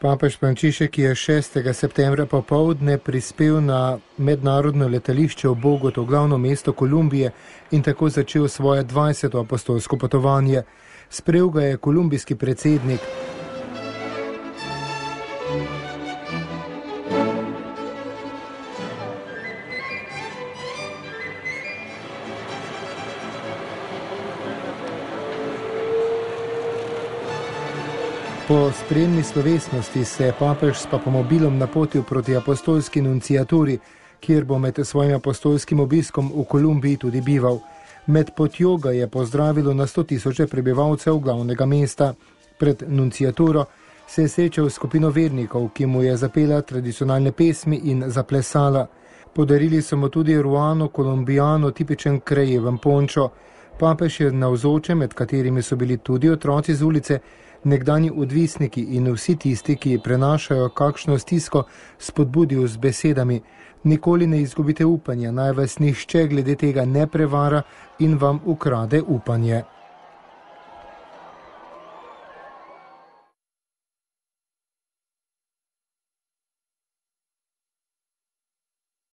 Papež Frančišek je 6. septembra popovdne prispel na mednarodno letališče v Bogoto, glavno mesto Kolumbije, in tako začel svoje 20. apostolsko potovanje. Sprejel ga je kolumbijski predsednik. Po spremni slovesnosti se je papež s papomobilom napotil proti apostolski nuncijaturi, kjer bo med svojim apostolskim obiskom v Kolumbiji tudi bival. Med potjo ga je pozdravilo na sto tisoče prebivalcev glavnega mesta. Pred nuncijaturo se je srečal skupino vernikov, ki mu je zapela tradicionalne pesmi in zaplesala. Podarili so mu tudi ruano kolumbijano, tipičen krajeven pončo. Papež je navzoče, med katerimi so bili tudi otroci z ulice, nekdani odvisniki in vsi tisti, ki prenašajo kakšno stisko, spodbudil z besedami: Nikoli ne izgubite upanja, naj vas nihče glede tega ne prevara in vam ukrade upanje.